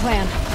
Plan.